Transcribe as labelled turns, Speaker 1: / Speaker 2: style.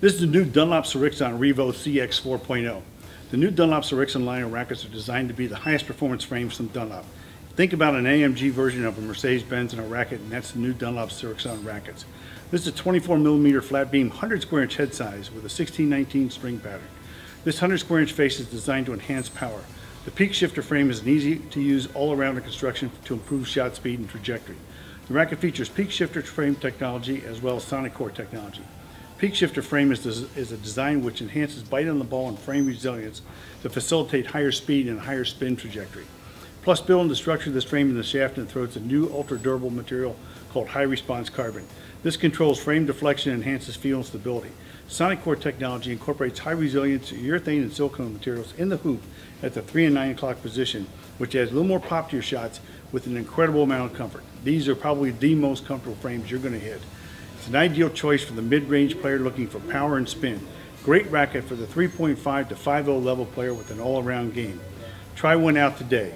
Speaker 1: This is the new Dunlop Srixon Revo CX 4.0. The new Dunlop Srixon line of rackets are designed to be the highest performance frames from Dunlop. Think about an AMG version of a Mercedes-Benz and a racket, and that's the new Dunlop Srixon rackets. This is a 24 millimeter flat beam, 100 square inch head size with a 1619 string pattern. This 100 square inch face is designed to enhance power. The peak shifter frame is an easy to use all around construction to improve shot speed and trajectory. The racket features peak shifter frame technology as well as sonic core technology. Peak shifter frame is, is a design which enhances bite on the ball and frame resilience to facilitate higher speed and higher spin trajectory. Plus, building the structure of this frame and the shaft and throats a new ultra durable material called high response carbon. This controls frame deflection and enhances feel and stability. Sonic Core technology incorporates high resilience urethane and silicone materials in the hoop at the 3 and 9 o'clock position, which adds a little more pop to your shots with an incredible amount of comfort. These are probably the most comfortable frames you're going to hit. It's an ideal choice for the mid-range player looking for power and spin. Great racket for the 3.5 to 5.0 level player with an all-around game. Try one out today.